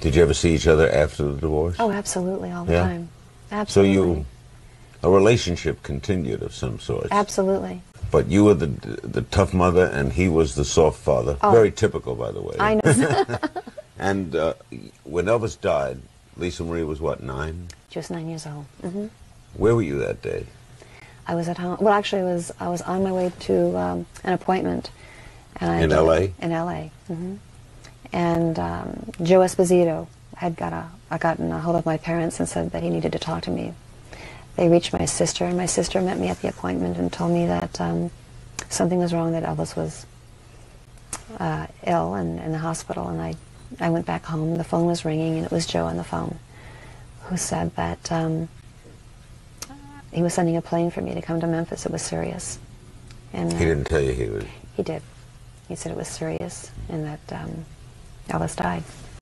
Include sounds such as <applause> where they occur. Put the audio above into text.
Did you ever see each other after the divorce? Oh, absolutely, all the Yeah? time. Absolutely. So you, a relationship continued of some sort. Absolutely. But you were the the tough mother, and he was the soft father. Oh. Very typical, by the way. I know. <laughs> <laughs> And uh, when Elvis died, Lisa Marie was what nine? Just nine years old. hmm Where were you that day? I was at home. Well, actually, I was I was on my way to um, an appointment. And I In LA? In L.A. hmm And um, Joe Esposito had got a I gotten a hold of my parents and said that he needed to talk to me. They reached my sister, and my sister met me at the appointment and told me that um, something was wrong. That Elvis was uh, ill and in the hospital, and I I went back home. The phone was ringing, and it was Joe on the phone, who said that. Um, he was sending a plane for me to come to Memphis. It was serious. And He didn't tell you he was. He did. He said it was serious and that Elvis died.